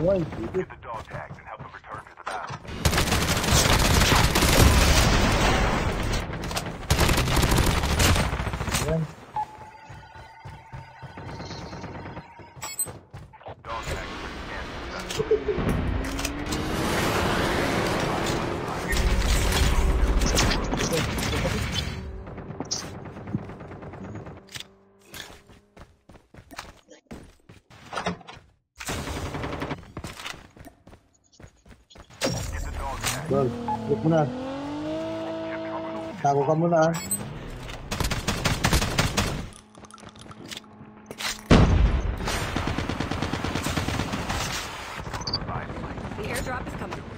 Ôi, Get the dog tags and help them return to the battle. em dog tag. Vâng, được muna. The airdrop is coming.